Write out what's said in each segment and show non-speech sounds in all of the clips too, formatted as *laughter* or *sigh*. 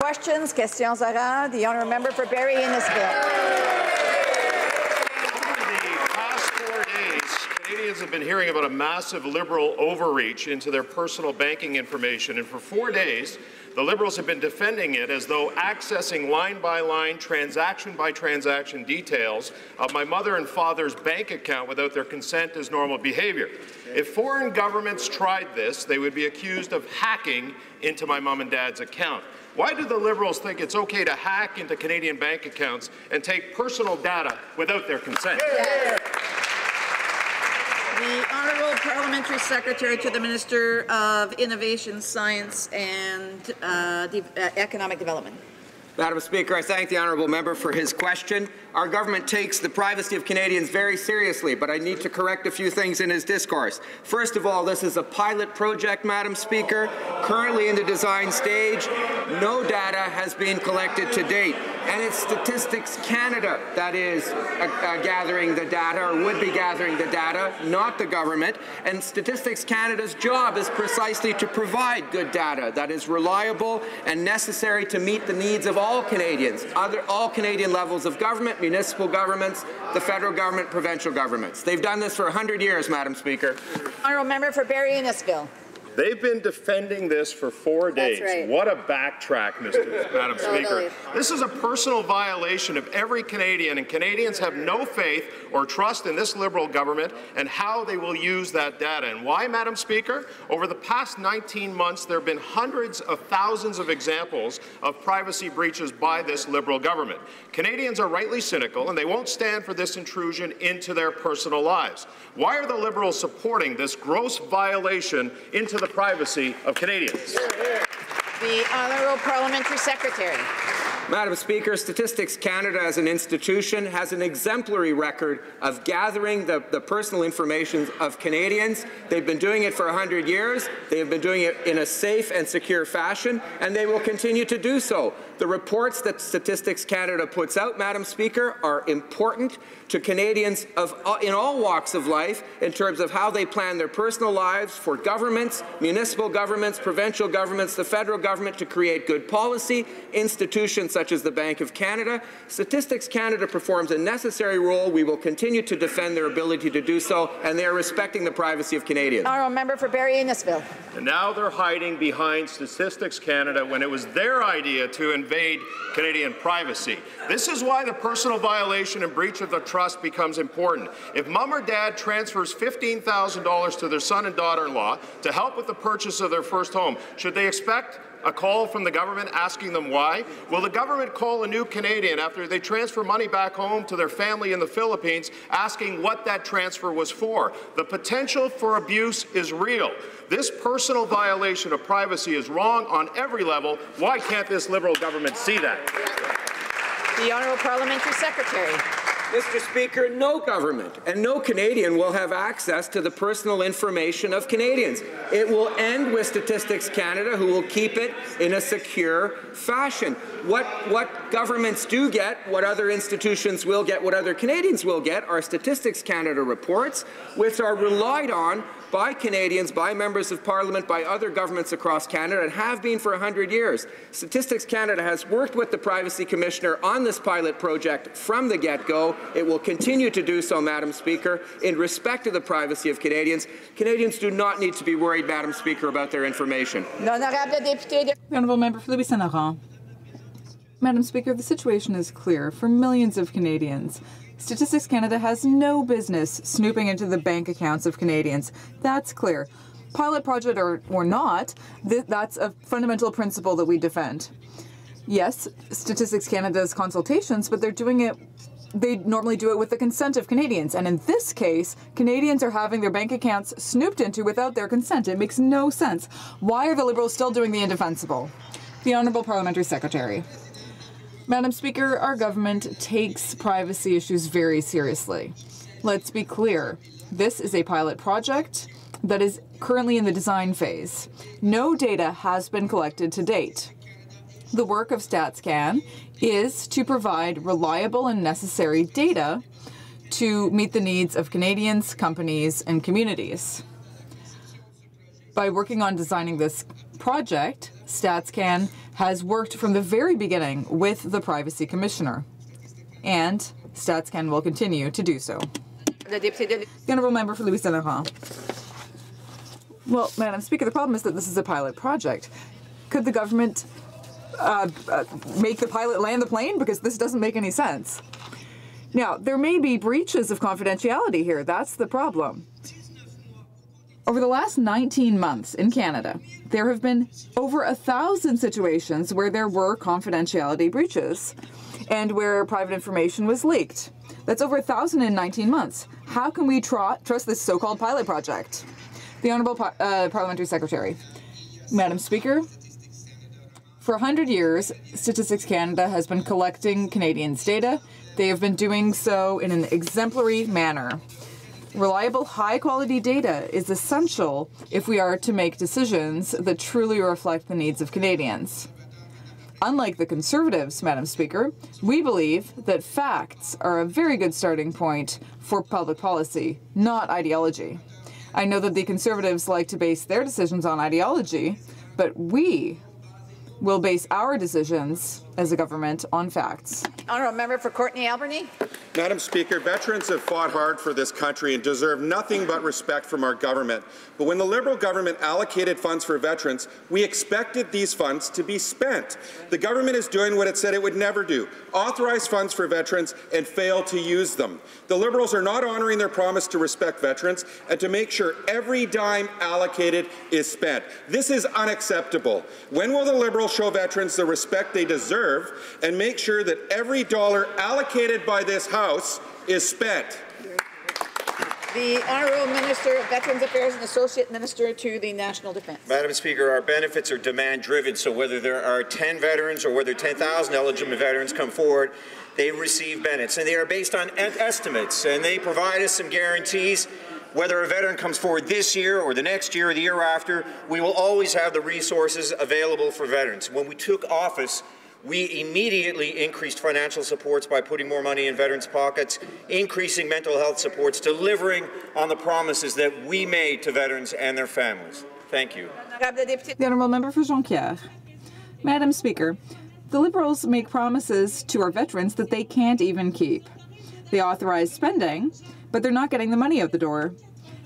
Questions, questions orales. The honourable member for Barrie Innisfil. Canadians have been hearing about a massive Liberal overreach into their personal banking information, and for four days, the Liberals have been defending it as though accessing line-by-line, transaction-by-transaction details of my mother and father's bank account without their consent is normal behaviour. If foreign governments tried this, they would be accused of hacking into my mom and dad's account. Why do the Liberals think it's okay to hack into Canadian bank accounts and take personal data without their consent? Yeah. The Honourable Parliamentary Secretary to the Minister of Innovation, Science and uh, De uh, Economic Development. Madam Speaker, I thank the honourable member for his question. Our government takes the privacy of Canadians very seriously, but I need to correct a few things in his discourse. First of all, this is a pilot project, Madam Speaker, currently in the design stage. No data has been collected to date, and it's Statistics Canada that is uh, uh, gathering the data, or would be gathering the data, not the government. And Statistics Canada's job is precisely to provide good data that is reliable and necessary to meet the needs of all all Canadians, other, all Canadian levels of government, municipal governments, the federal government, provincial governments. They've done this for 100 years, Madam Speaker. Honourable Member for Barrie Innisfil. They've been defending this for four days. Right. What a backtrack, Mr. *laughs* Madam Speaker. This is a personal violation of every Canadian, and Canadians have no faith or trust in this Liberal government and how they will use that data. And why, Madam Speaker? Over the past 19 months, there have been hundreds of thousands of examples of privacy breaches by this Liberal government. Canadians are rightly cynical, and they won't stand for this intrusion into their personal lives. Why are the Liberals supporting this gross violation into the privacy of Canadians? The Honourable Parliamentary Secretary. Madam Speaker, Statistics Canada as an institution has an exemplary record of gathering the, the, personal information of Canadians. They've been doing it for 100 years. They have been doing it in a safe and secure fashion, and they will continue to do so. The reports that Statistics Canada puts out, Madam Speaker, are important to Canadians of, uh, in all walks of life in terms of how they plan their personal lives for governments, municipal governments, provincial governments, the federal government to create good policy, institutions such as the Bank of Canada. Statistics Canada performs a necessary role. We will continue to defend their ability to do so, and they are respecting the privacy of Canadians. Honourable member for Barrie Innisfil. And now they're hiding behind Statistics Canada when it was their idea to invest invade Canadian privacy. This is why the personal violation and breach of the trust becomes important. If mom or dad transfers $15,000 to their son and daughter-in-law to help with the purchase of their first home, should they expect a call from the government asking them why? Will the government call a new Canadian after they transfer money back home to their family in the Philippines asking what that transfer was for? The potential for abuse is real. This personal violation of privacy is wrong on every level. Why can't this Liberal government see that? The Honourable Parliamentary Secretary. Mr. Speaker, no government and no Canadian will have access to the personal information of Canadians. It will end with Statistics Canada, who will keep it in a secure fashion. What, what governments do get, what other institutions will get, what other Canadians will get, are Statistics Canada reports, which are relied on by Canadians, by members of parliament, by other governments across Canada, and have been for 100 years. Statistics Canada has worked with the Privacy Commissioner on this pilot project from the get-go. It will continue to do so, Madam Speaker, in respect to the privacy of Canadians. Canadians do not need to be worried, Madam Speaker, about their information. The Honourable Member for Louis Saint Madam Speaker, the situation is clear for millions of Canadians. Statistics Canada has no business snooping into the bank accounts of Canadians. That's clear. Pilot project or, or not, th that's a fundamental principle that we defend. Yes, Statistics Canada does consultations, but they're doing it they normally do it with the consent of Canadians. And in this case, Canadians are having their bank accounts snooped into without their consent. It makes no sense. Why are the Liberals still doing the indefensible? The Honourable Parliamentary Secretary. Madam Speaker, our government takes privacy issues very seriously. Let's be clear. This is a pilot project that is currently in the design phase. No data has been collected to date. The work of StatsCan is to provide reliable and necessary data to meet the needs of Canadians, companies, and communities. By working on designing this project, StatsCan has worked from the very beginning with the Privacy Commissioner, and StatsCan will continue to do so. The Honourable Member for Louis Saint Laurent. Well, Madam Speaker, the problem is that this is a pilot project. Could the government uh, uh, make the pilot land the plane? Because this doesn't make any sense. Now, there may be breaches of confidentiality here. That's the problem. Over the last 19 months in Canada, there have been over a thousand situations where there were confidentiality breaches and where private information was leaked. That's over a thousand in 19 months. How can we tr- trust this so called pilot project? The Honourable Par- uh, Parliamentary Secretary. Madam Speaker, for 100 years, Statistics Canada has been collecting Canadians' data. They have been doing so in an exemplary manner. Reliable, high quality data is essential if we are to make decisions that truly reflect the needs of Canadians. Unlike the Conservatives, Madam Speaker, we believe that facts are a very good starting point for public policy, not ideology. I know that the Conservatives like to base their decisions on ideology, but we will base our decisions as a government on facts. Honourable Member for Courtenay Alberni. Madam Speaker, veterans have fought hard for this country and deserve nothing but respect from our government. But when the Liberal government allocated funds for veterans, we expected these funds to be spent. The government is doing what it said it would never do, authorize funds for veterans and fail to use them. The Liberals are not honouring their promise to respect veterans and to make sure every dime allocated is spent. This is unacceptable. When will the Liberals show veterans the respect they deserve and make sure that every dollar allocated by this House is spent? The Honourable Minister of Veterans Affairs and Associate Minister to the National Defence. Madam Speaker, our benefits are demand driven, so whether there are 10 veterans or whether 10,000 eligible veterans come forward, they receive benefits. And they are based on estimates, and they provide us some guarantees. Whether a veteran comes forward this year or the next year or the year after, we will always have the resources available for veterans. When we took office, we immediately increased financial supports by putting more money in veterans' pockets, increasing mental health supports, delivering on the promises that we made to veterans and their families. Thank you. The Honourable Member for Jonquière. Madam Speaker, the Liberals make promises to our veterans that they can't even keep. They authorize spending, but they're not getting the money out the door.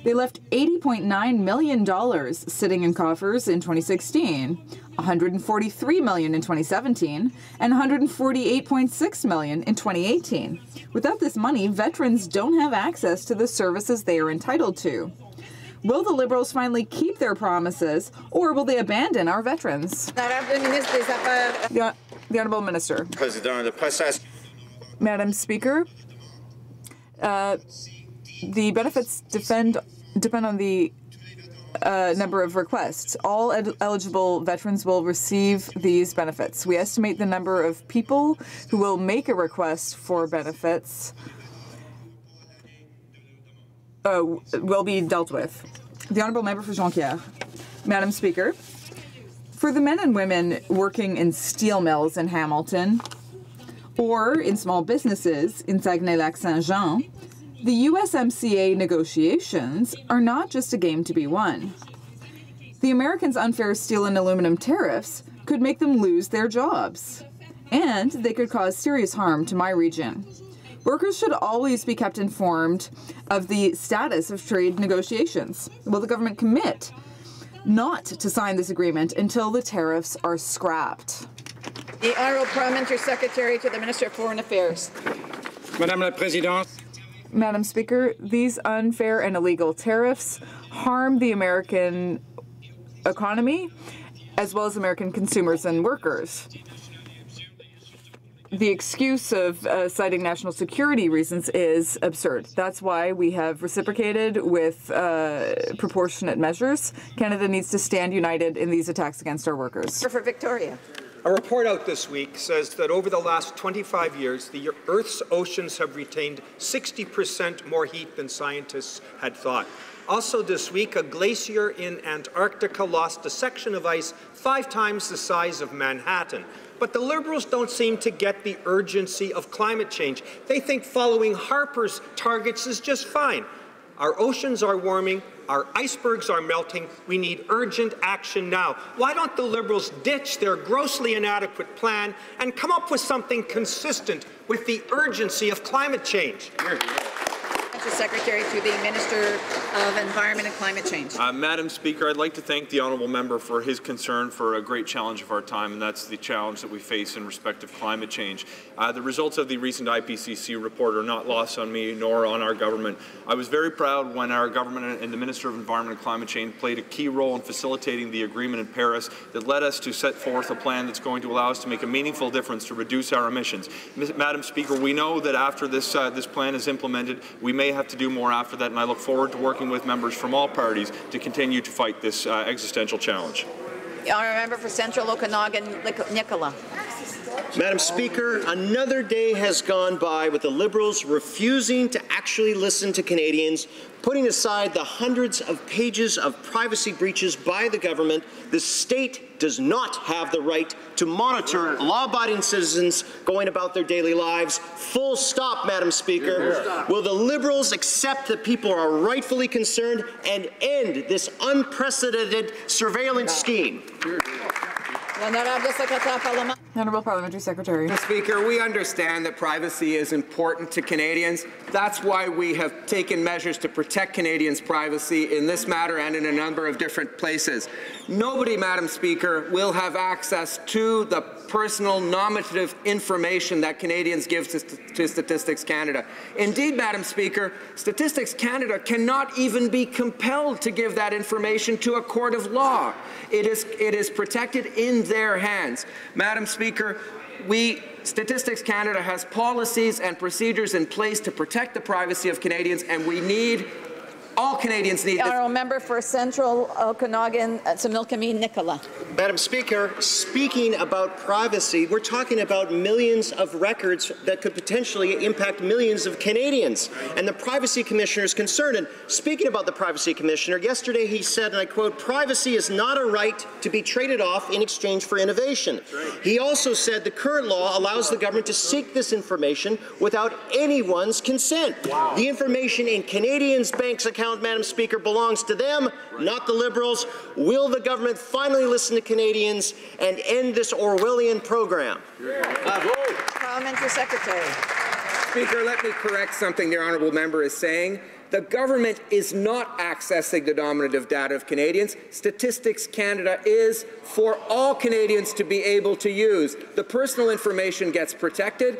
They left $80.9 million sitting in coffers in 2016, 143 million in 2017, and 148.6 million in 2018. Without this money, veterans don't have access to the services they are entitled to. Will the Liberals finally keep their promises, or will they abandon our veterans? Honourable Ministre des Affaires. The, the Honourable Minister. President, the process. Madam Speaker, uh, the benefits defend, depend on the uh, number of requests. All ed- eligible veterans will receive these benefits. We estimate the number of people who will make a request for benefits uh, will be dealt with. The Honourable Member for Jonquière. Madam Speaker, for the men and women working in steel mills in Hamilton or in small businesses in Saguenay-Lac-Saint-Jean, the USMCA negotiations are not just a game to be won. The Americans' unfair steel and aluminum tariffs could make them lose their jobs, and they could cause serious harm to my region. Workers should always be kept informed of the status of trade negotiations. Will the government commit not to sign this agreement until the tariffs are scrapped? The Honourable Parliamentary Secretary to the Minister of Foreign Affairs. Madame la Présidente, Madam Speaker, these unfair and illegal tariffs harm the American economy as well as American consumers and workers. The excuse of uh, citing national security reasons is absurd. That's why we have reciprocated with uh, proportionate measures. Canada needs to stand united in these attacks against our workers. For Victoria. A report out this week says that over the last 25 years, the Earth's oceans have retained 60% more heat than scientists had thought. Also, this week, a glacier in Antarctica lost a section of ice five times the size of Manhattan. But the Liberals don't seem to get the urgency of climate change. They think following Harper's targets is just fine. Our oceans are warming, Our icebergs are melting. We need urgent action now. Why don't the Liberals ditch their grossly inadequate plan and come up with something consistent with the urgency of climate change? Secretary to the Minister of Environment and Climate Change. Uh, Madam Speaker, I'd like to thank the honourable member for his concern for a great challenge of our time, and that's the challenge that we face in respect of climate change. Uh, the results of the recent IPCC report are not lost on me nor on our government. I was very proud when our government and the Minister of Environment and Climate Change played a key role in facilitating the agreement in Paris that led us to set forth a plan that's going to allow us to make a meaningful difference to reduce our emissions. Madam Speaker, we know that after this, uh, this plan is implemented, we may have to do more after that, and I look forward to working with members from all parties to continue to fight this uh, existential challenge. Honourable member for Central Okanagan, Nicola. Madam Speaker, another day has gone by with the Liberals refusing to actually listen to Canadians, putting aside the hundreds of pages of privacy breaches by the government. The state does not have the right to monitor law-abiding citizens going about their daily lives. Full stop, Madam Speaker. Will the Liberals accept that people are rightfully concerned and end this unprecedented surveillance scheme? Honourable Parliamentary Secretary. Mr. Speaker, we understand that privacy is important to Canadians. That's why we have taken measures to protect Canadians' privacy in this matter and in a number of different places. Nobody, Madam Speaker, will have access to the personal nominative information that Canadians give to, to, Statistics Canada. Indeed, Madam Speaker, Statistics Canada cannot even be compelled to give that information to a court of law. It is, it is protected in their hands. Madam Speaker, we Statistics Canada has policies and procedures in place to protect the privacy of Canadians, and we need all Canadians need. Honourable member for Central Okanagan, uh, Similkameen Nicola. Madam Speaker, speaking about privacy, we're talking about millions of records that could potentially impact millions of Canadians. And the Privacy Commissioner is concerned. And speaking about the Privacy Commissioner, yesterday he said, and I quote, privacy is not a right to be traded off in exchange for innovation. Right. He also said the current law allows the government to seek this information without anyone's consent. Wow. The information in Canadians' banks' accounts account, Madam Speaker, belongs to them, not the Liberals. Will the government finally listen to Canadians and end this Orwellian program? Parliamentary Secretary. Speaker, let me correct something the honourable member is saying. The government is not accessing the nominative data of Canadians. Statistics Canada is for all Canadians to be able to use. The personal information gets protected.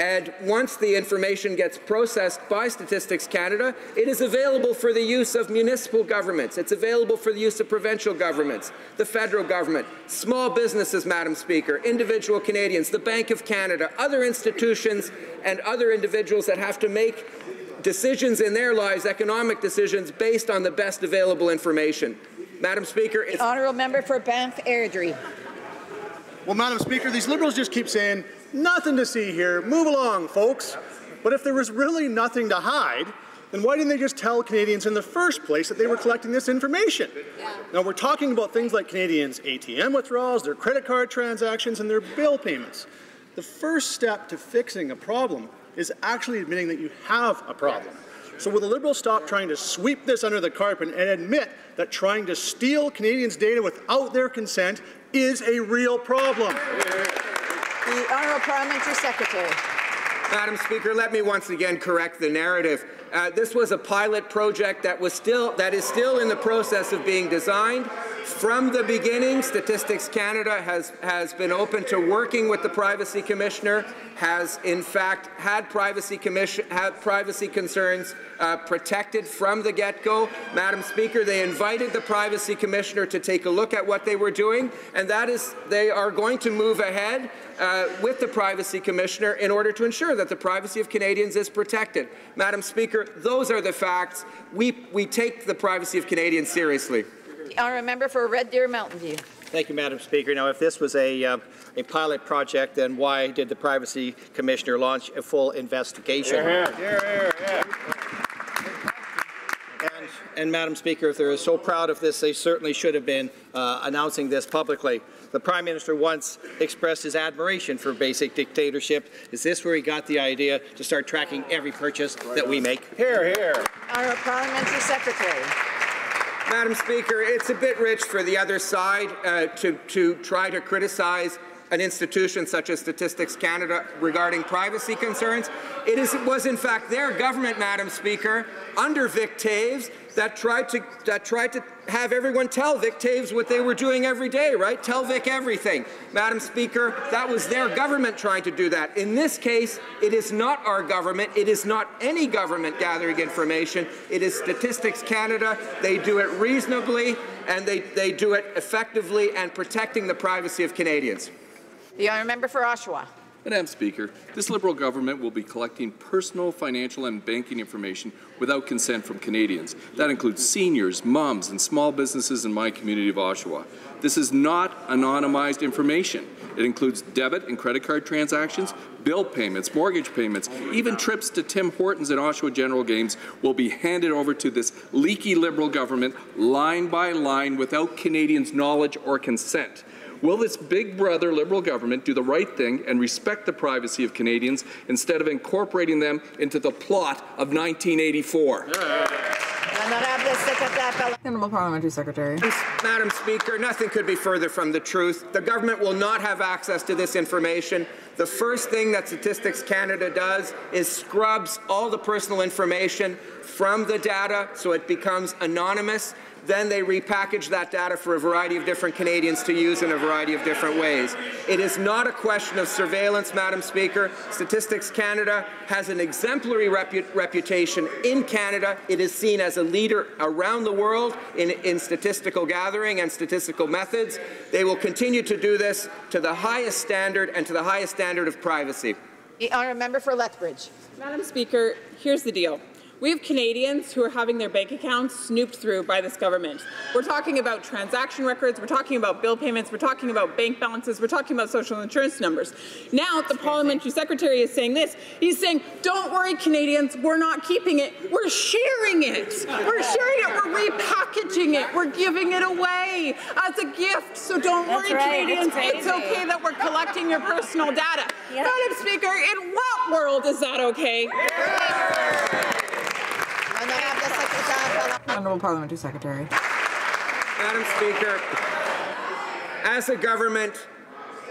And once the information gets processed by Statistics Canada, it is available for the use of municipal governments. It's available for the use of provincial governments, the federal government, small businesses, Madam Speaker, individual Canadians, the Bank of Canada, other institutions and other individuals that have to make decisions in their lives, economic decisions, based on the best available information. Madam Speaker, it's Honourable Member for Banff Airdrie. Well, Madam Speaker, these Liberals just keep saying Nothing to see here. Move along, folks. But if there was really nothing to hide, then why didn't they just tell Canadians in the first place that they were collecting this information? Yeah. Now, we're talking about things like Canadians' ATM withdrawals, their credit card transactions, and their bill payments. The first step to fixing a problem is actually admitting that you have a problem. So will the Liberals stop trying to sweep this under the carpet and admit that trying to steal Canadians' data without their consent is a real problem? Yeah. The Honourable Parliamentary Secretary. Madam Speaker, let me once again correct the narrative. Uh, this was a pilot project that was still that is still in the process of being designed. From the beginning, Statistics Canada has has been open to working with the Privacy Commissioner. Has in fact had privacy commission had privacy concerns uh, protected from the get-go. Madam Speaker, they invited the Privacy Commissioner to take a look at what they were doing, and that is they are going to move ahead uh, with the Privacy Commissioner in order to ensure that the privacy of Canadians is protected. Madam Speaker, those are the facts. We, we take the privacy of Canadians seriously. Honourable member for Red Deer Mountain View. Thank you, Madam Speaker. Now, if this was a, uh, a pilot project, then why did the Privacy Commissioner launch a full investigation? Yeah, yeah, yeah, and, and, Madam Speaker, if they're so proud of this, they certainly should have been uh, announcing this publicly. The Prime Minister once expressed his admiration for basic dictatorship. Is this where he got the idea to start tracking every purchase that we make? Here, here. Our Parliamentary Secretary. Madam Speaker, it's a bit rich for the other side uh, to, to try to criticize an institution such as Statistics Canada regarding privacy concerns. It is, was in fact their government, Madam Speaker, under Vic Toews, that tried to that tried to have everyone tell Vic Toews what they were doing every day, right? Tell Vic everything. Madam Speaker, that was their government trying to do that. In this case, it is not our government. It is not any government gathering information. It is Statistics Canada. They do it reasonably and they, they do it effectively and protecting the privacy of Canadians. The honourable member for Oshawa. Madam Speaker, this Liberal government will be collecting personal, financial and banking information without consent from Canadians. That includes seniors, mums and small businesses in my community of Oshawa. This is not anonymized information. It includes debit and credit card transactions, bill payments, mortgage payments, even trips to Tim Hortons and Oshawa General Games will be handed over to this leaky Liberal government line by line without Canadians' knowledge or consent. Will this big brother Liberal government do the right thing and respect the privacy of Canadians instead of incorporating them into the plot of 1984? Honourable Parliamentary Secretary. Madam Speaker, nothing could be further from the truth. The government will not have access to this information. The first thing that Statistics Canada does is scrubs all the personal information from the data so it becomes anonymous. Then they repackage that data for a variety of different Canadians to use in a variety of different ways. It is not a question of surveillance, Madam Speaker. Statistics Canada has an exemplary repu reputation in Canada. It is seen as a leader around the world in, in statistical gathering and statistical methods. They will continue to do this to the highest standard and to the highest standard of privacy. The honourable member for Lethbridge. Madam Speaker, here's the deal. We have Canadians who are having their bank accounts snooped through by this government. We're talking about transaction records, we're talking about bill payments, we're talking about bank balances, we're talking about social insurance numbers. Now the parliamentary secretary is saying this. He's saying, don't worry Canadians, we're not keeping it, we're sharing it. We're sharing it, we're repackaging it, we're giving it away as a gift. So don't That's worry right, Canadians, it's it's okay that we're collecting your personal data. *laughs* Yeah. Madam Speaker, in what world is that okay? Honourable Parliamentary Secretary. Madam Speaker, as a government,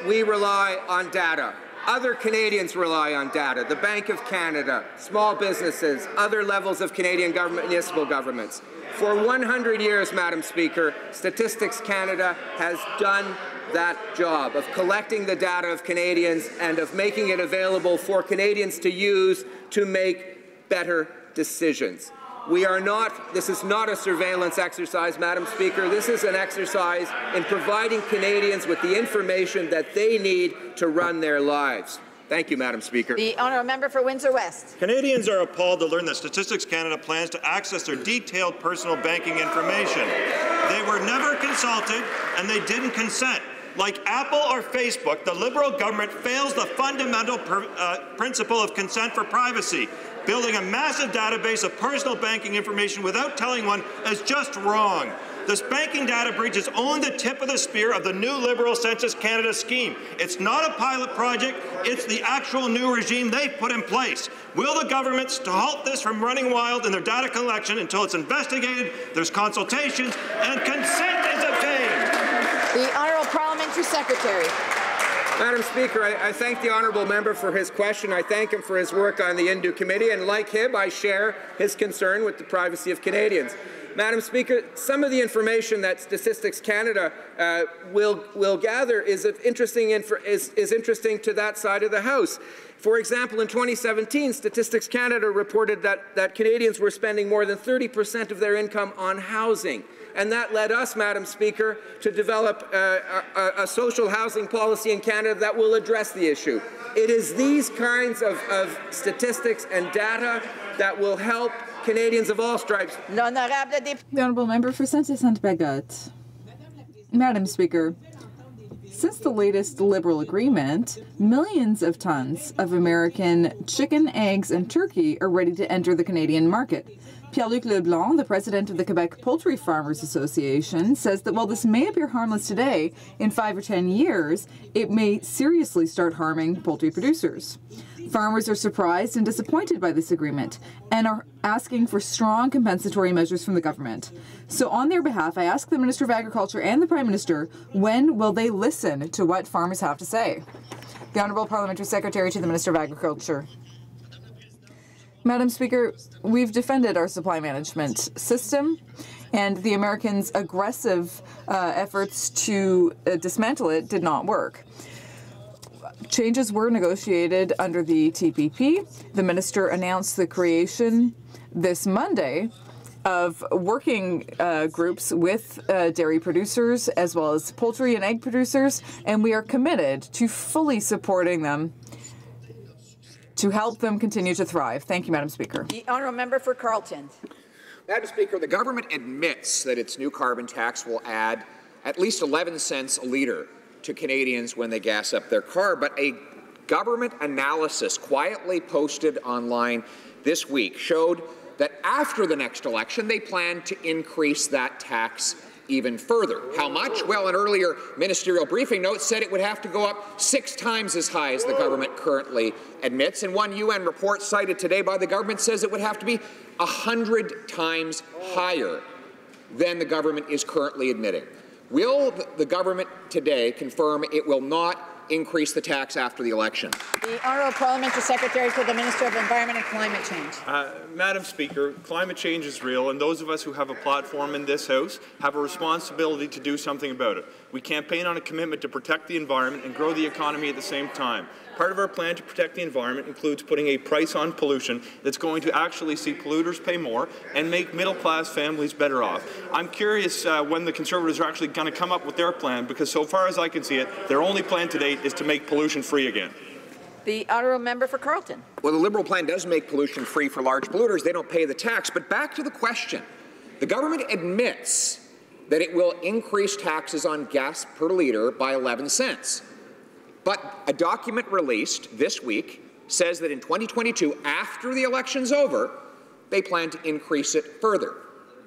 we rely on data. Other Canadians rely on data. The Bank of Canada, small businesses, other levels of Canadian government, municipal governments. For 100 years, Madam Speaker, Statistics Canada has done that job of collecting the data of Canadians and of making it available for Canadians to use to make better decisions. We are not, this is not a surveillance exercise, Madam Speaker. This is an exercise in providing Canadians with the information that they need to run their lives. Thank you, Madam Speaker. The honourable member for Windsor West. Canadians are appalled to learn that Statistics Canada plans to access their detailed personal banking information. They were never consulted and they didn't consent. Like Apple or Facebook, the Liberal government fails the fundamental pr uh, principle of consent for privacy. Building a massive database of personal banking information without telling one is just wrong. This banking data breach is only the tip of the spear of the new Liberal Census Canada scheme. It's not a pilot project, it's the actual new regime they've put in place. Will the government halt this from running wild in their data collection until it's investigated, there's consultations, and consent is obtained? Secretary. Madam Speaker, I, I, thank the honourable member for his question. I thank him for his work on the Indu Committee, and like him, I share his concern with the privacy of Canadians. Madam Speaker, some of the information that Statistics Canada uh, will, will gather is, interesting is, is interesting to that side of the House. For example, in 2017, Statistics Canada reported that, that Canadians were spending more than 30% of their income on housing. And that led us, Madam Speaker, to develop uh, a, a, social housing policy in Canada that will address the issue. It is these kinds of, of statistics and data that will help Canadians of all stripes. The Honourable Member for Census and Bagot. Madam Speaker, since the latest Liberal agreement, millions of tons of American chicken, eggs, and turkey are ready to enter the Canadian market. Pierre-Luc Leblanc, the president of the Quebec Poultry Farmers Association, says that while this may appear harmless today, in five or ten years, it may seriously start harming poultry producers. Farmers are surprised and disappointed by this agreement and are asking for strong compensatory measures from the government. So, on their behalf, I ask the Minister of Agriculture and the Prime Minister when will they listen to what farmers have to say? The Honourable Parliamentary Secretary to the Minister of Agriculture. Madam Speaker, we've defended our supply management system, and the Americans' aggressive uh, efforts to uh, dismantle it did not work. Changes were negotiated under the TPP. The minister announced the creation this Monday of working uh, groups with uh, dairy producers as well as poultry and egg producers, and we are committed to fully supporting them to help them continue to thrive. Thank you, Madam Speaker. The honourable member for Carleton. Madam Speaker, the government admits that its new carbon tax will add at least 11 cents a litre to Canadians when they gas up their car, but a government analysis quietly posted online this week showed that after the next election, they plan to increase that tax even further. How much? Well, an earlier ministerial briefing note said it would have to go up six times as high as the government currently admits. And one UN report cited today by the government says it would have to be a 100 times higher than the government is currently admitting. Will the government today confirm it will not increase the tax after the election? The Honourable Parliamentary Secretary for the Minister of Environment and Climate Change. Uh, Madam Speaker, climate change is real, and those of us who have a platform in this House have a responsibility to do something about it. We campaign on a commitment to protect the environment and grow the economy at the same time. Part of our plan to protect the environment includes putting a price on pollution that's going to actually see polluters pay more and make middle-class families better off. I'm curious uh, when the Conservatives are actually going to come up with their plan, because so far as I can see it, their only plan to date is to make pollution free again. The honourable member for Carleton. Well, the Liberal plan does make pollution free for large polluters. They don't pay the tax. But back to the question. The government admits that it will increase taxes on gas per litre by 11 cents. But a document released this week says that in 2022, after the election's over, they plan to increase it further.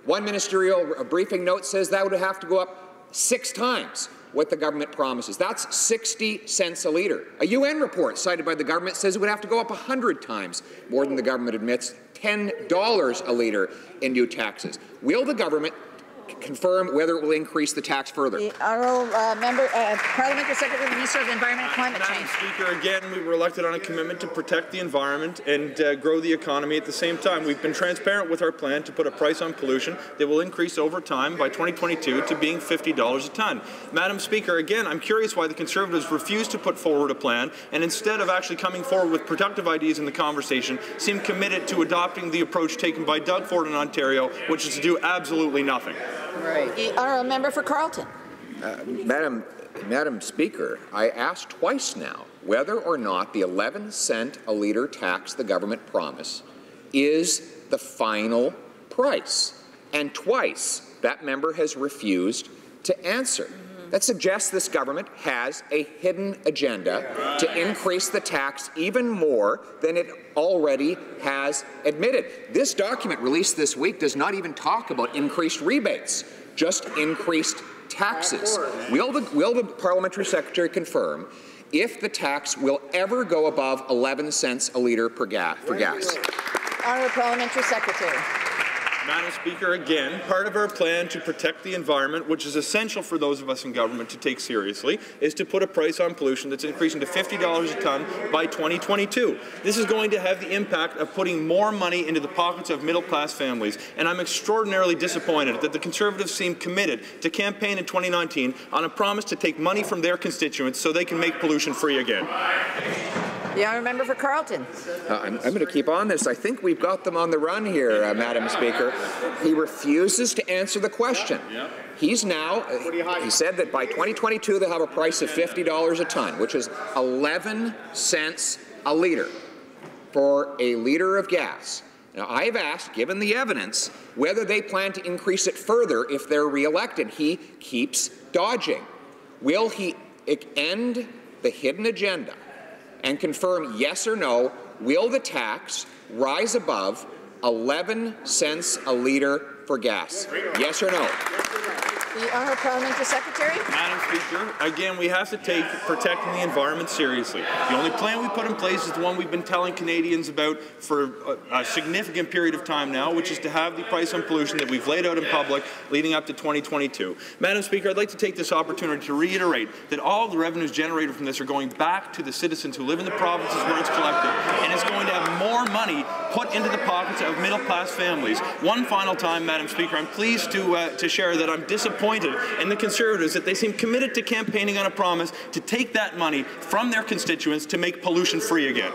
One ministerial briefing note says that would have to go up six times what the government promises. That's 60 cents a litre. A UN report cited by the government says it would have to go up 100 times more than the government admits, $10 a litre in new taxes. Will the government confirm whether it will increase the tax further. The honourable uh, member, uh, parliamentary secretary, minister of the environment and climate Madam change. Speaker, again, we were elected on a commitment to protect the environment and uh, grow the economy at the same time. We've been transparent with our plan to put a price on pollution that will increase over time by 2022 to being $50 a ton. Madam Speaker, again, I'm curious why the Conservatives refuse to put forward a plan and instead of actually coming forward with productive ideas in the conversation, seem committed to adopting the approach taken by Doug Ford in Ontario, which is to do absolutely nothing. Right. The honourable member for Carleton. Uh, Madam, Madam Speaker, I asked twice now whether or not the 11 cent a litre tax the government promised is the final price. And twice that member has refused to answer. That suggests this government has a hidden agenda to increase the tax even more than it already has admitted. This document released this week does not even talk about increased rebates, just increased taxes. Will the, will the parliamentary secretary confirm if the tax will ever go above 11 cents a litre per gas, for gas? Honourable parliamentary secretary. Madam Speaker, again, part of our plan to protect the environment, which is essential for those of us in government to take seriously, is to put a price on pollution that's increasing to $50 a ton by 2022. This is going to have the impact of putting more money into the pockets of middle-class families, and I'm extraordinarily disappointed that the Conservatives seem committed to campaign in 2019 on a promise to take money from their constituents so they can make pollution free again. The honourable member for Carleton. Uh, I'm, I'm going to keep on this. I think we've got them on the run here, uh, Madam Speaker. He refuses to answer the question. He's now, uh, he said that by 2022 they'll have a price of $50 a ton, which is 11 cents a litre for a litre of gas. Now, I've asked, given the evidence, whether they plan to increase it further if they're reelected. He keeps dodging. Will he end the hidden agenda and confirm yes or no, will the tax rise above 11 cents a liter for gas? Yes or no? The Honourable Parliamentary Secretary. Madam Speaker, again, we have to take protecting the environment seriously. The only plan we put in place is the one we've been telling Canadians about for a, a, significant period of time now, which is to have the price on pollution that we've laid out in public leading up to 2022. Madam Speaker, I'd like to take this opportunity to reiterate that all the revenues generated from this are going back to the citizens who live in the provinces where it's collected, and it's going to have more money put into the pockets of middle-class families. One final time, Madam Speaker, I'm pleased to, uh, to share that I'm disappointed disappointed in the Conservatives that they seem committed to campaigning on a promise to take that money from their constituents to make pollution free again.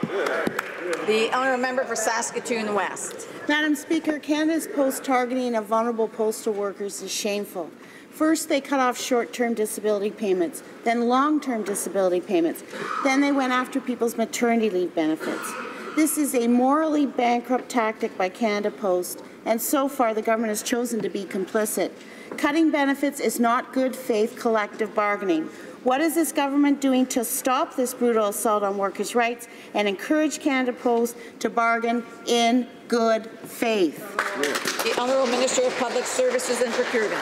The honourable member for Saskatoon West. Madam Speaker, Canada's post-targeting of vulnerable postal workers is shameful. First, they cut off short-term disability payments, then long-term disability payments. Then they went after people's maternity leave benefits. This is a morally bankrupt tactic by Canada Post, and so far the government has chosen to be complicit. Cutting benefits is not good faith collective bargaining. What is this government doing to stop this brutal assault on workers' rights and encourage Canada Post to bargain in good faith? The Honourable Minister of Public Services and Procurement.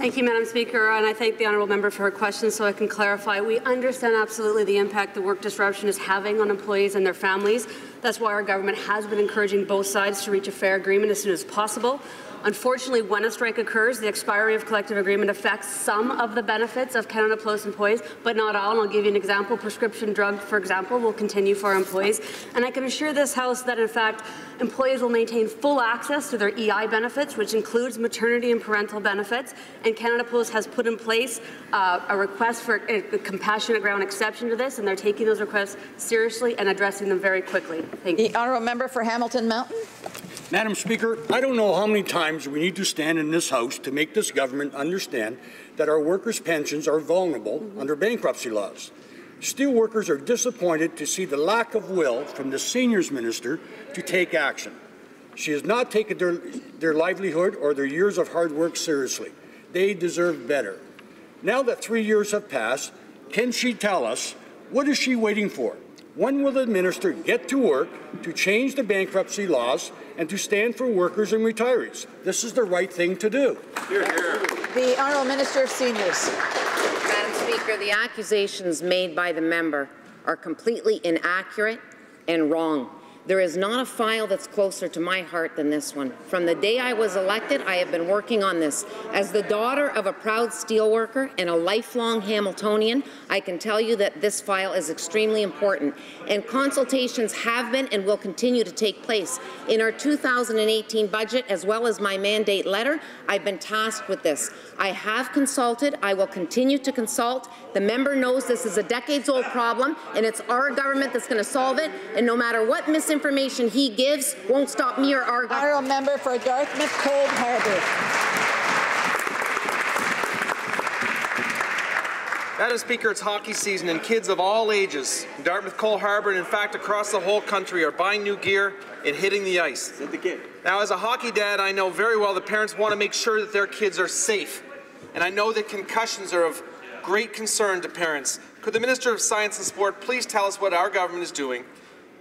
Thank you, Madam Speaker, and I thank the honourable member for her question so I can clarify. We understand absolutely the impact the work disruption is having on employees and their families. That's why our government has been encouraging both sides to reach a fair agreement as soon as possible. Unfortunately, when a strike occurs, the expiry of collective agreement affects some of the benefits of Canada Post employees, but not all. And I'll give you an example. Prescription drug, for example, will continue for our employees. And I can assure this House that, in fact, employees will maintain full access to their EI benefits, which includes maternity and parental benefits. And Canada Post has put in place uh, a request for a, a compassionate ground exception to this, and they're taking those requests seriously and addressing them very quickly. Thank you. The honourable member for Hamilton Mountain. Madam Speaker, I don't know how many times we need to stand in this House to make this government understand that our workers' pensions are vulnerable mm -hmm. under bankruptcy laws. Steelworkers are disappointed to see the lack of will from the seniors minister to take action. She has not taken their, their livelihood or their years of hard work seriously. They deserve better. Now that three years have passed, can she tell us what is she waiting for? When will the minister get to work to change the bankruptcy laws and to stand for workers and retirees? This is the right thing to do. Here, here. The Honourable Minister of Seniors. Madam Speaker, the accusations made by the member are completely inaccurate and wrong. There is not a file that's closer to my heart than this one. From the day I was elected, I have been working on this. As the daughter of a proud steelworker and a lifelong Hamiltonian, I can tell you that this file is extremely important. And consultations have been and will continue to take place. In our 2018 budget, as well as my mandate letter, I've been tasked with this. I have consulted. I will continue to consult. The member knows this is a decades-old problem, and it's our government that's going to solve it. And no matter what misinformation information he gives won't stop me or our Honourable member for Dartmouth Cole Harbour. Madam Speaker, it's hockey season and kids of all ages in Dartmouth Cole Harbour and in fact across the whole country are buying new gear and hitting the ice. Now as a hockey dad, I know very well that parents want to make sure that their kids are safe. And I know that concussions are of great concern to parents. Could the Minister of Science and Sport please tell us what our government is doing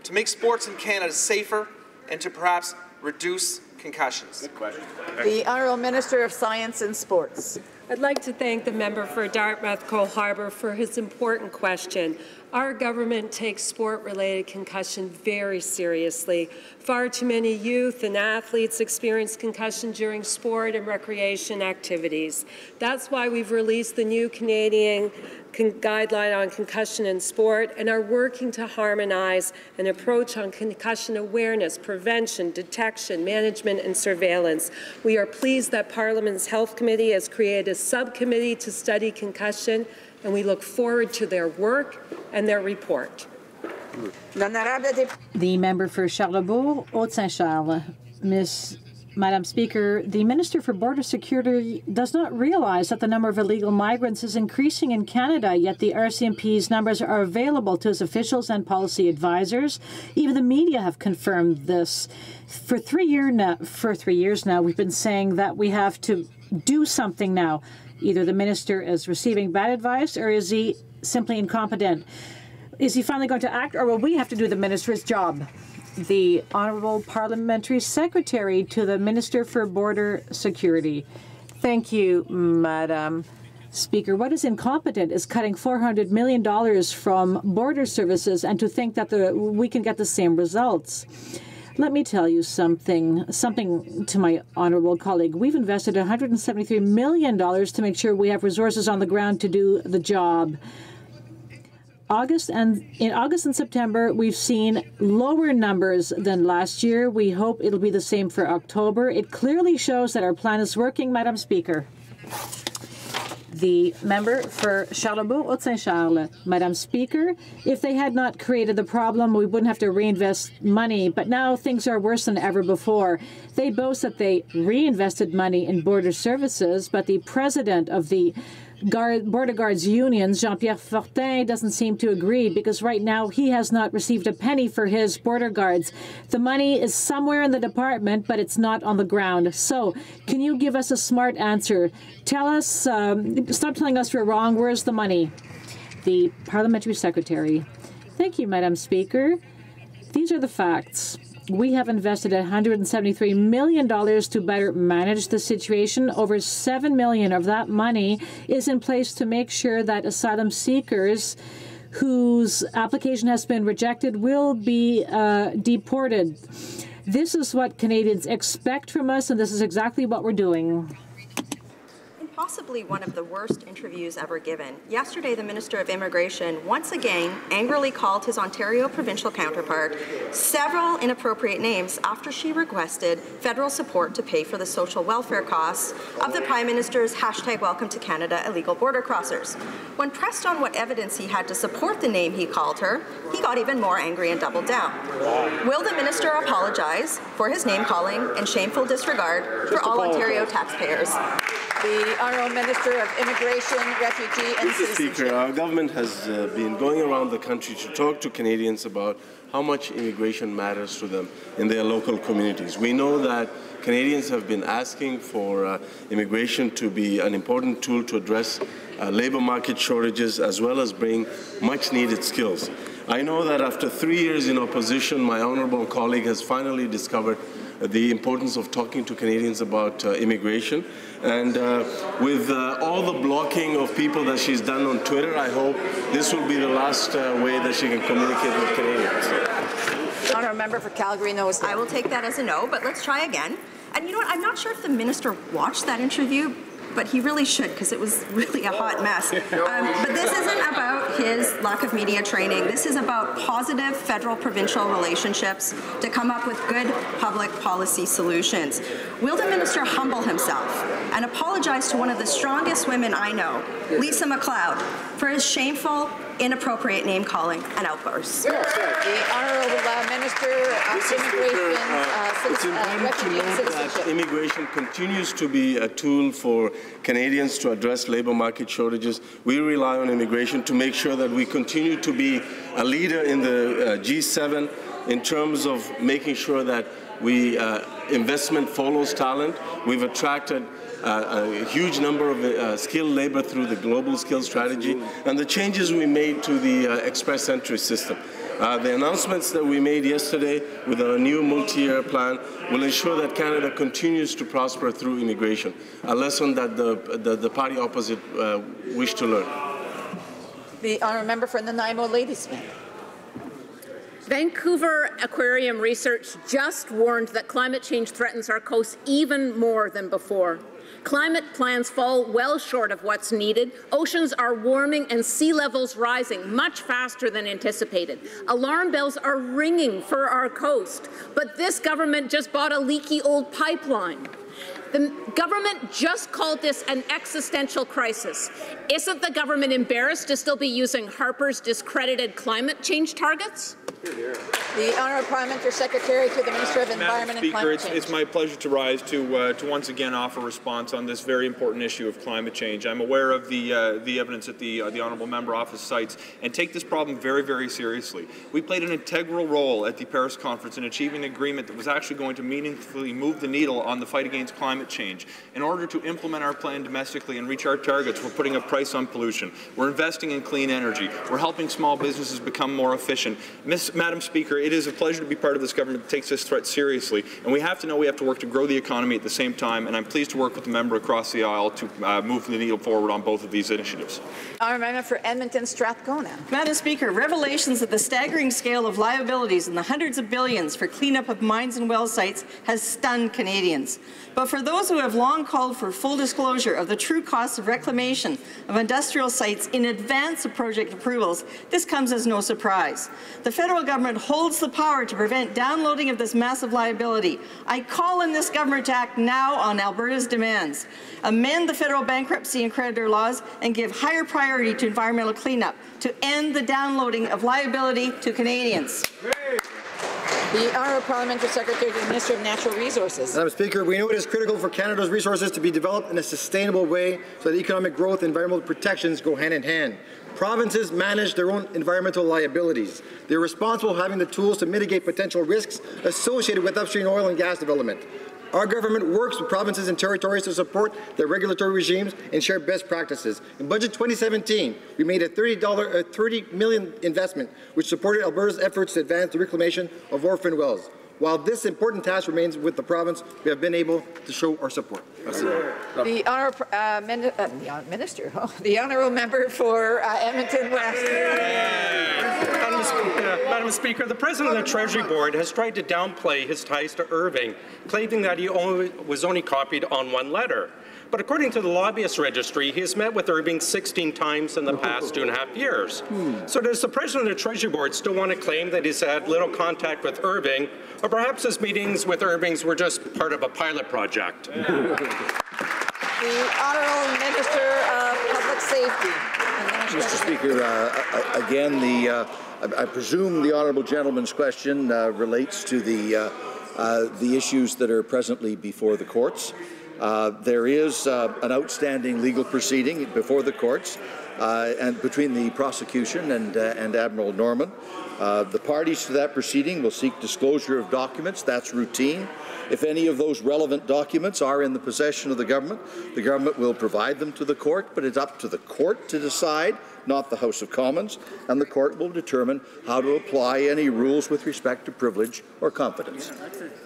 to make sports in Canada safer and to perhaps reduce concussions? Good question. The Honourable Minister of Science and Sports. I'd like to thank the member for Dartmouth Cole Harbour for his important question. Our government takes sport-related concussion very seriously. Far too many youth and athletes experience concussion during sport and recreation activities. That's why we've released the new Canadian guideline on concussion in sport and are working to harmonize an approach on concussion awareness, prevention, detection, management, and surveillance. We are pleased that Parliament's Health Committee has created a subcommittee to study concussion, and we look forward to their work and their report. The member for Charlesbourg, Haute-Saint-Charles, Ms. Madam Speaker, the Minister for Border Security does not realize that the number of illegal migrants is increasing in Canada, yet the RCMP's numbers are available to his officials and policy advisors. Even the media have confirmed this. For three, year now, for three years now, we've been saying that we have to do something now. Either the minister is receiving bad advice or is he simply incompetent? Is he finally going to act or will we have to do the minister's job? The Honourable Parliamentary Secretary to the Minister for Border Security. Thank you, Madam Speaker. What is incompetent is cutting $400 million from border services and to think that the, we can get the same results. Let me tell you something, something to my honorable colleague. We've invested $173 million to make sure we have resources on the ground to do the job. August and in August and September, we've seen lower numbers than last year. We hope it'll be the same for October. It clearly shows that our plan is working, Madam Speaker. The member for Charlesbourg, Haute Saint Charles. Madam Speaker, if they had not created the problem, we wouldn't have to reinvest money. But now things are worse than ever before. They boast that they reinvested money in border services, but the president of the Guard, Border Guards unions, Jean-Pierre Fortin, doesn't seem to agree because right now he has not received a penny for his border guards. The money is somewhere in the department, but it's not on the ground. So, can you give us a smart answer? Tell us, um, stop telling us we're wrong. Where's the money? The Parliamentary Secretary. Thank you, Madam Speaker. These are the facts. We have invested $173 million to better manage the situation. Over 7 million of that money is in place to make sure that asylum seekers whose application has been rejected will be uh, deported. This is what Canadians expect from us, and this is exactly what we're doing possibly one of the worst interviews ever given. Yesterday, the Minister of Immigration once again angrily called his Ontario provincial counterpart several inappropriate names after she requested federal support to pay for the social welfare costs of the Prime Minister's hashtag Welcome to Canada illegal border crossers. When pressed on what evidence he had to support the name he called her, he got even more angry and doubled down. Will the minister apologize for his name calling and shameful disregard for all Ontario taxpayers? The Honourable Minister of Immigration, Refugee and Mr. Citizenship. Speaker, our government has uh, been going around the country to talk to Canadians about how much immigration matters to them in their local communities. We know that Canadians have been asking for uh, immigration to be an important tool to address uh, labor market shortages as well as bring much needed skills. I know that after three years in opposition, my honourable colleague has finally discovered the importance of talking to Canadians about uh, immigration. And uh, with uh, all the blocking of people that she's done on Twitter, I hope this will be the last uh, way that she can communicate with Canadians. Honourable member for Calgary Nose. I will take that as a no, but let's try again. And you know what? I'm not sure if the minister watched that interview, but he really should because it was really a hot mess. *laughs* Um, but this isn't about his lack of media training. This is about positive federal-provincial relationships to come up with good public policy solutions. Will the minister humble himself and apologize to one of the strongest women I know, Lisa MacLeod, for his shameful inappropriate name calling and outbursts. The Honourable uh, Minister of Immigration, uh, It's uh, important to and note that immigration continues to be a tool for Canadians to address labor market shortages. We rely on immigration to make sure that we continue to be a leader in the uh, G7 in terms of making sure that we uh, investment follows talent. We've attracted uh, a huge number of uh, skilled labor through the global skills strategy and the changes we made to the uh, express entry system. Uh, the announcements that we made yesterday with our new multi-year plan will ensure that Canada continues to prosper through immigration, a lesson that the, the, the party opposite uh, wish to learn. The Honourable Member for Nanaimo Ladysmith. Vancouver Aquarium Research just warned that climate change threatens our coast even more than before. Climate plans fall well short of what's needed. Oceans are warming and sea levels rising much faster than anticipated. Alarm bells are ringing for our coast, but this government just bought a leaky old pipeline. The government just called this an existential crisis. Isn't the government embarrassed to still be using Harper's discredited climate change targets? The Honourable Parliamentary Secretary to the Minister of Madam Environment and Speaker, Climate it's, Change. it's my pleasure to rise to uh, to once again offer response on this very important issue of climate change. I'm aware of the uh, the evidence that the uh, the honourable member office cites and take this problem very very seriously. We played an integral role at the Paris conference in achieving an agreement that was actually going to meaningfully move the needle on the fight against climate climate change. In order to implement our plan domestically and reach our targets, we're putting a price on pollution. We're investing in clean energy. We're helping small businesses become more efficient. Miss, Madam Speaker, it is a pleasure to be part of this government that takes this threat seriously, and we have to know we have to work to grow the economy at the same time, and I'm pleased to work with the member across the aisle to uh, move the needle forward on both of these initiatives. Honourable member for Edmonton Strathcona. Madam Speaker, revelations of the staggering scale of liabilities in the hundreds of billions for cleanup of mines and well sites has stunned Canadians. But for those who have long called for full disclosure of the true costs of reclamation of industrial sites in advance of project approvals, this comes as no surprise. The federal government holds the power to prevent downloading of this massive liability. I call on this government to act now on Alberta's demands. Amend the federal bankruptcy and creditor laws and give higher priority to environmental cleanup to end the downloading of liability to Canadians. The Honourable Parliamentary Secretary to the Minister of Natural Resources. Madam Speaker, we know it is critical for Canada's resources to be developed in a sustainable way so that economic growth and environmental protections go hand in hand. Provinces manage their own environmental liabilities. They are responsible for having the tools to mitigate potential risks associated with upstream oil and gas development. Our government works with provinces and territories to support their regulatory regimes and share best practices. In Budget 2017, we made a $30, a 30 million investment, which supported Alberta's efforts to advance the reclamation of orphan wells. While this important task remains with the province, we have been able to show our support. The Honourable uh, Min uh, the Hon- Minister, *laughs* oh, the Honourable Member for uh, Edmonton West. Madam Speaker, Madam Speaker, the President of the Treasury Board has tried to downplay his ties to Irving, claiming that he only, was only copied on one letter. But according to the lobbyist registry, he has met with Irving 16 times in the *laughs* past two and a half years. So does the President of the Treasury Board still want to claim that he's had little contact with Irving, or perhaps his meetings with Irvings were just part of a pilot project? *laughs* The Honourable Minister of Public Safety. Mr. Speaker, uh, again, the, uh, I I presume the honourable gentleman's question uh, relates to the, uh, uh, the issues that are presently before the courts. Uh, There is uh, an outstanding legal proceeding before the courts uh, and between the prosecution and, uh, and Admiral Norman. Uh, The parties to that proceeding will seek disclosure of documents. That's routine. If any of those relevant documents are in the possession of the government, the government will provide them to the court, but it's up to the court to decide, not the House of Commons, and the court will determine how to apply any rules with respect to privilege or confidence.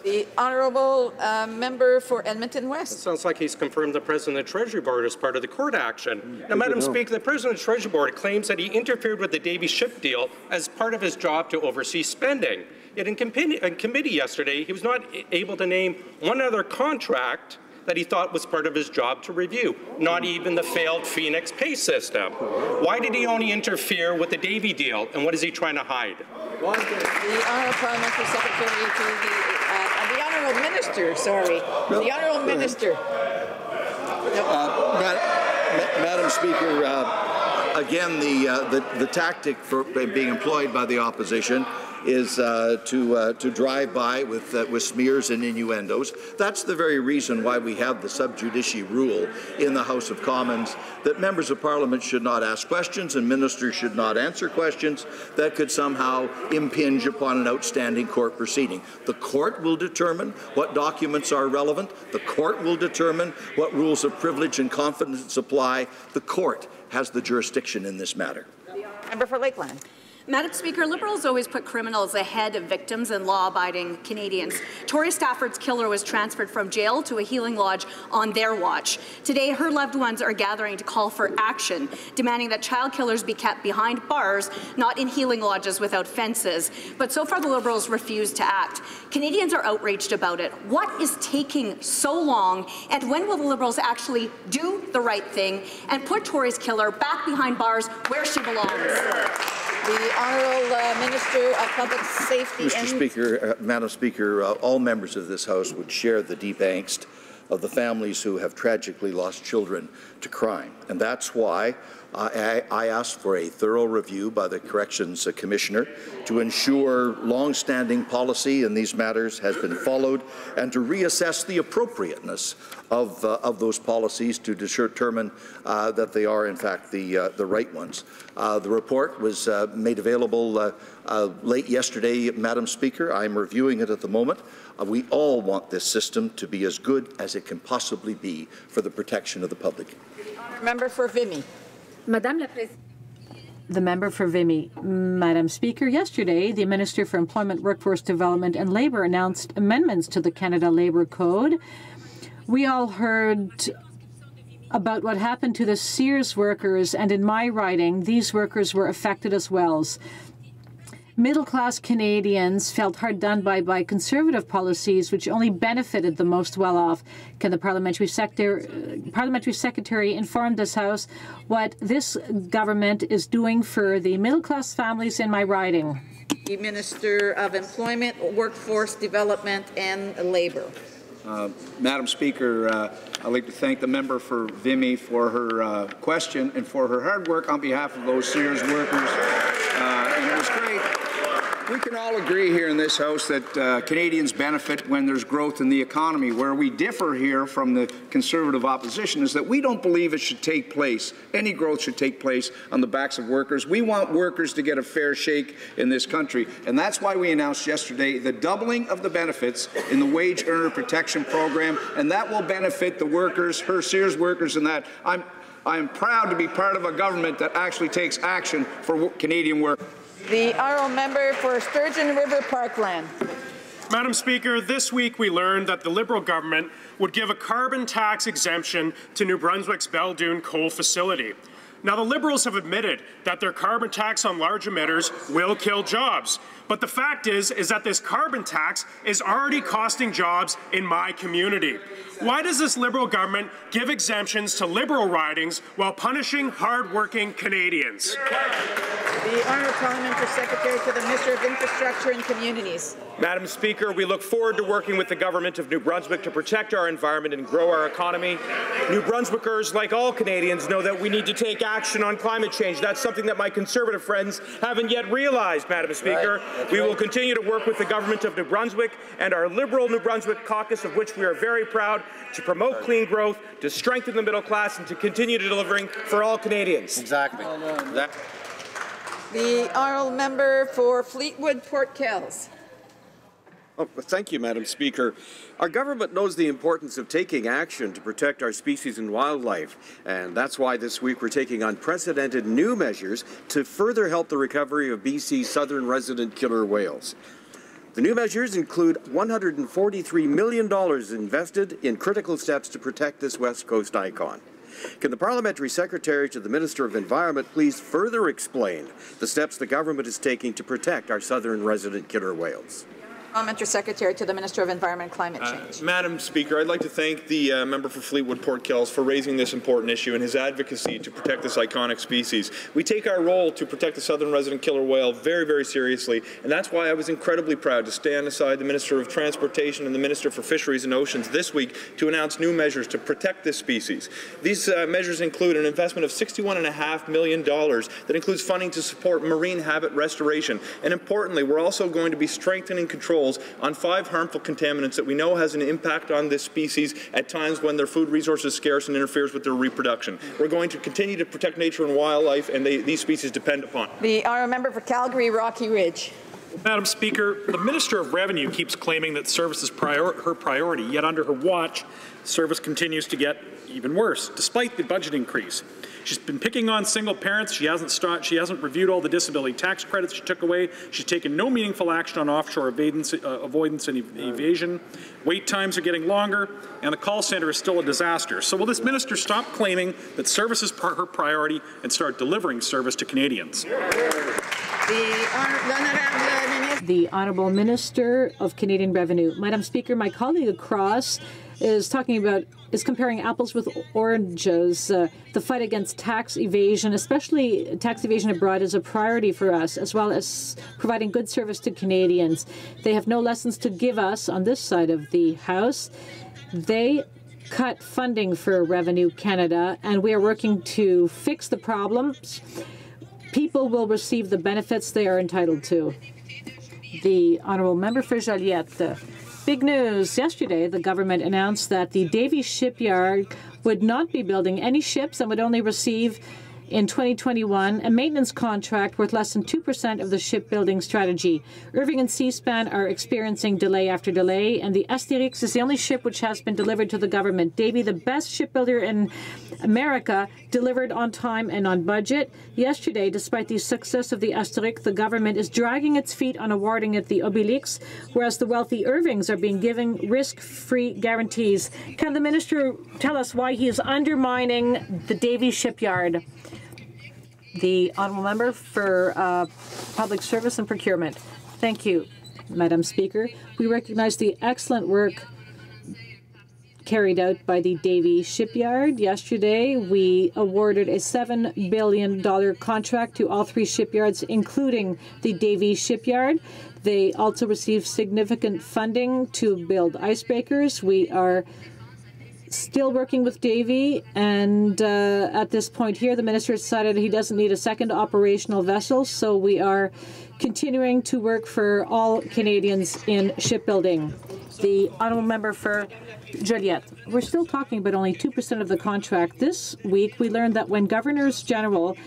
The Honourable uh, Member for Edmonton It West. sounds like he's confirmed the President of the Treasury Board as part of the court action. Now, Madam. Speaker, the President of the Treasury Board claims that he interfered with the Davie ship deal as part of his job to oversee spending. Yet in committee, in committee yesterday, he was not able to name one other contract that he thought was part of his job to review, not even the failed Phoenix pay system. Why did he only interfere with the Davie deal, and what is he trying to hide? The Honourable Parliamentary Secretary to the, uh, the Honourable Minister, sorry. The Honourable Minister. Uh, Ma- Ma- Madam Speaker, uh, again, the, uh, the, the tactic for being employed by the opposition is uh, to, uh, to drive by with, uh, with smears and innuendos. That's the very reason why we have the sub judice rule in the House of Commons that members of Parliament should not ask questions and ministers should not answer questions that could somehow impinge upon an outstanding court proceeding. The court will determine what documents are relevant. The court will determine what rules of privilege and confidence apply. The court has the jurisdiction in this matter. Member for Lakeland. Madam Speaker, Liberals always put criminals ahead of victims and law-abiding Canadians. Tori Stafford's killer was transferred from jail to a healing lodge on their watch. Today, her loved ones are gathering to call for action, demanding that child killers be kept behind bars, not in healing lodges without fences. But so far, the Liberals refuse to act. Canadians are outraged about it. What is taking so long, and when will the Liberals actually do the right thing and put Tori's killer back behind bars where she belongs? The Honourable uh, Minister of Public Safety Mr. and Speaker, uh, Madam Speaker, uh, all members of this House would share the deep angst of the families who have tragically lost children to crime. And that's why I, I asked for a thorough review by the Corrections Commissioner to ensure long-standing policy in these matters has been followed and to reassess the appropriateness of, uh, of those policies to determine uh, that they are, in fact, the, uh, the right ones. Uh, the report was uh, made available uh, late yesterday, Madam Speaker. I'm reviewing it at the moment. we all want this system to be as good as it can possibly be for the protection of the public. Member for Vimy. Madame la the member for Vimy. Madam Speaker, yesterday, the Minister for Employment, Workforce Development and Labour announced amendments to the Canada Labour Code. We all heard about what happened to the Sears workers, and in my writing, these workers were affected as well middle class Canadians felt hard done by by conservative policies which only benefited the most well off. Can the parliamentary sector uh, parliamentary secretary inform this house what this government is doing for the middle class families in my riding? The Minister of Employment, Workforce Development and Labour. Uh, Madam Speaker, uh, I'd like to thank the member for Vimy for her uh, question and for her hard work on behalf of those Sears workers. Uh, and it was great we can all agree here in this House that uh, Canadians benefit when there's growth in the economy. Where we differ here from the Conservative opposition is that we don't believe it should take place, any growth should take place on the backs of workers. We want workers to get a fair shake in this country. And that's why we announced yesterday the doubling of the benefits in the Wage Earner Protection Program, and that will benefit the workers, her Sears workers, and that. I'm, I'm proud to be part of a government that actually takes action for Canadian workers. The honourable member for Sturgeon River Parkland. Madam Speaker, this week we learned that the Liberal government would give a carbon tax exemption to New Brunswick's Belledune coal facility. Now, the Liberals have admitted that their carbon tax on large emitters will kill jobs. But the fact is, is that this carbon tax is already costing jobs in my community. Why does this Liberal government give exemptions to Liberal ridings while punishing hard-working Canadians? The Honourable Parliamentary Secretary to the Minister of Infrastructure and Communities. Madam Speaker, we look forward to working with the Government of New Brunswick to protect our environment and grow our economy. New Brunswickers, like all Canadians, know that we need to take action on climate change. That's something that my Conservative friends haven't yet realized, Madam Speaker. Right. We will continue to work with the Government of New Brunswick and our Liberal New Brunswick caucus, of which we are very proud, to promote clean growth, to strengthen the middle class, and to continue to delivering for all Canadians. Exactly. That the honourable member for Fleetwood Port Kells. Oh, thank you, Madam Speaker. Our government knows the importance of taking action to protect our species and wildlife, and that's why this week we're taking unprecedented new measures to further help the recovery of BC's southern resident killer whales. The new measures include $143 million invested in critical steps to protect this West Coast icon. Can the Parliamentary Secretary to the Minister of Environment please further explain the steps the government is taking to protect our southern resident killer whales? Parliamentary Secretary to the Minister of Environment and Climate uh, Change. Uh, Madam Speaker, I'd like to thank the uh, member for Fleetwood Port Kells for raising this important issue and his advocacy to protect this iconic species. We take our role to protect the southern resident killer whale very, very seriously, and that's why I was incredibly proud to stand aside the Minister of Transportation and the Minister for Fisheries and Oceans this week to announce new measures to protect this species. These uh, measures include an investment of $61.5 million that includes funding to support marine habitat restoration, and importantly, we're also going to be strengthening control controls on five harmful contaminants that we know has an impact on this species at times when their food resource is scarce and interferes with their reproduction. We're going to continue to protect nature and wildlife, and they, these species depend upon. The honourable member for Calgary, Rocky Ridge. Madam Speaker, the Minister of Revenue keeps claiming that service is prior her priority, yet under her watch, service continues to get even worse, despite the budget increase. She's been picking on single parents. She hasn't start, she hasn't reviewed all the disability tax credits she took away. She's taken no meaningful action on offshore avoidance, uh, avoidance and ev evasion. Wait times are getting longer, and the call center is still a disaster. So will this minister stop claiming that service is her priority and start delivering service to Canadians? The Honourable Minister of Canadian Revenue. Madam Speaker, my colleague across is talking about is comparing apples with oranges. Uh, the fight against tax evasion, especially tax evasion abroad, is a priority for us, as well as providing good service to Canadians. They have no lessons to give us on this side of the House. They cut funding for Revenue Canada, and we are working to fix the problems. People will receive the benefits they are entitled to. The honourable member for Joliette. Big news. Yesterday, the government announced that the Davie shipyard would not be building any ships and would only receive in 2021 a maintenance contract worth less than 2% of the shipbuilding strategy. Irving and Seaspan are experiencing delay after delay, and the Asterix is the only ship which has been delivered to the government. Davie, the best shipbuilder in America, delivered on time and on budget. Yesterday, despite the success of the Asterix, the government is dragging its feet on awarding it the Obelix, whereas the wealthy Irvings are being given risk-free guarantees. Can the minister tell us why he is undermining the Davie shipyard? The honourable member for uh, Public Service and Procurement. Thank you, Madam Speaker. We recognize the excellent work carried out by the Davie Shipyard. Yesterday, we awarded a $7 billion contract to all three shipyards, including the Davie Shipyard. They also received significant funding to build icebreakers. We are still working with Davie, and uh, at this point here, the minister decided he doesn't need a second operational vessel, so we are continuing to work for all Canadians in shipbuilding. The honourable member for Joliette. We're still talking about only 2% of the contract. This week, we learned that when governors general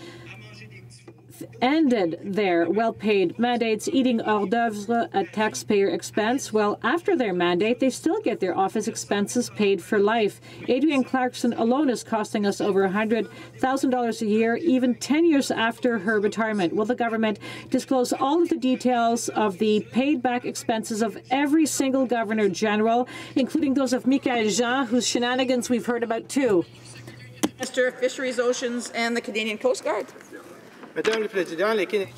ended their well-paid mandates, eating hors d'oeuvre at taxpayer expense. Well, after their mandate, they still get their office expenses paid for life. Adrienne Clarkson alone is costing us over $100,000 a year, even 10 years after her retirement. Will the government disclose all of the details of the paid-back expenses of every single governor general, including those of Michaëlle Jean, whose shenanigans we've heard about too? Minister of Fisheries, Oceans, and the Canadian Coast Guard.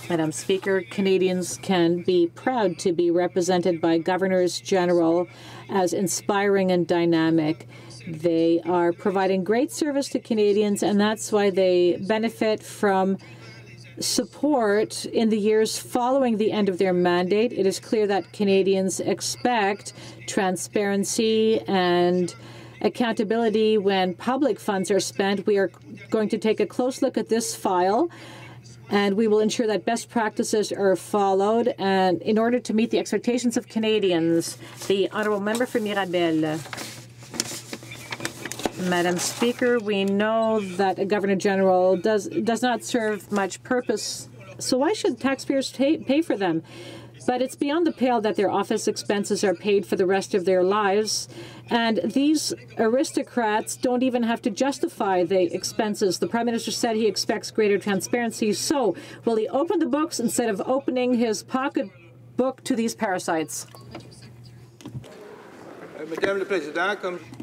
Madam Speaker, Canadians can be proud to be represented by governors general as inspiring and dynamic. They are providing great service to Canadians, and that's why they benefit from support in the years following the end of their mandate. It is clear that Canadians expect transparency and accountability when public funds are spent. We are going to take a close look at this file and we will ensure that best practices are followed. And in order to meet the expectations of Canadians, the honourable member for Mirabel. Madam Speaker, we know that a Governor General does does not serve much purpose. So why should taxpayers pay for them? But it's beyond the pale that their office expenses are paid for the rest of their lives. And these aristocrats don't even have to justify the expenses. The Prime Minister said he expects greater transparency. So, will he open the books instead of opening his pocketbook to these parasites?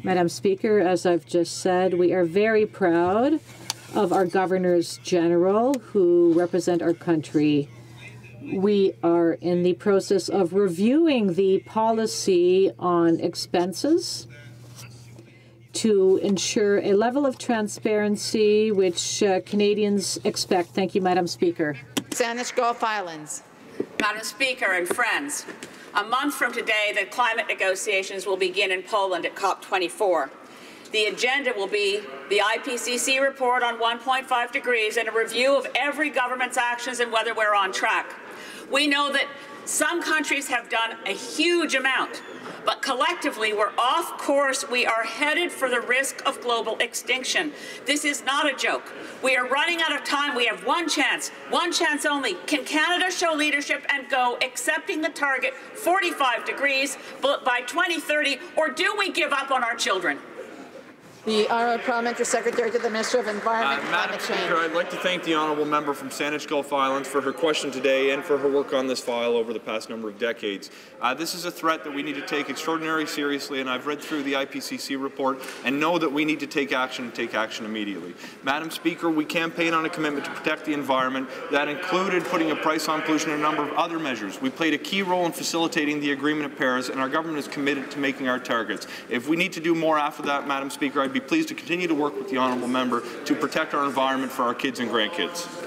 Madam Speaker, as I've just said, we are very proud of our governors general who represent our country. We are in the process of reviewing the policy on expenses to ensure a level of transparency which uh, Canadians expect. Thank you, Madam Speaker. Saanich Gulf Islands. Madam Speaker and friends, a month from today, the climate negotiations will begin in Poland at COP24. The agenda will be the IPCC report on 1.5 degrees and a review of every government's actions and whether we're on track. We know that some countries have done a huge amount, but collectively we're off course. We are headed for the risk of global extinction. This is not a joke. We are running out of time. We have one chance, one chance only. Can Canada show leadership and go accepting the target 45 degrees by 2030, or do we give up on our children? The Honourable Parliamentary Secretary to the Minister of Environment uh, and Madam Climate Speaker, Change. I'd like to thank the Honourable Member from Saanich Gulf Islands for her question today and for her work on this file over the past number of decades. Uh, this is a threat that we need to take extraordinarily seriously, and I've read through the IPCC report and know that we need to take action and take action immediately. Madam Speaker, we campaigned on a commitment to protect the environment that included putting a price on pollution and a number of other measures. We played a key role in facilitating the agreement of Paris, and our government is committed to making our targets. If we need to do more after that, Madam Speaker, I'd be pleased to continue to work with the honourable member to protect our environment for our kids and grandkids.